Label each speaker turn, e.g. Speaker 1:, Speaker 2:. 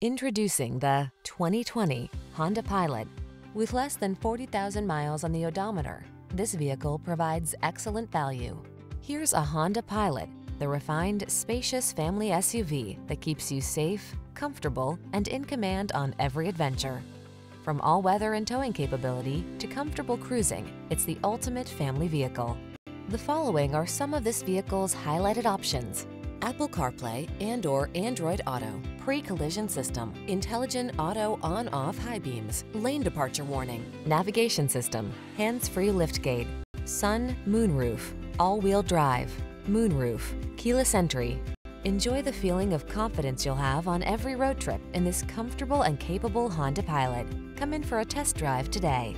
Speaker 1: Introducing the 2020 Honda Pilot. With less than 40,000 miles on the odometer, this vehicle provides excellent value. Here's a Honda Pilot, the refined, spacious family SUV that keeps you safe, comfortable, and in command on every adventure. From all-weather and towing capability to comfortable cruising, it's the ultimate family vehicle. The following are some of this vehicle's highlighted options. Apple CarPlay and or Android Auto, pre-collision system, intelligent auto on-off high beams, lane departure warning, navigation system, hands-free liftgate, sun, moonroof, all-wheel drive, moonroof, keyless entry. Enjoy the feeling of confidence you'll have on every road trip in this comfortable and capable Honda Pilot. Come in for a test drive today.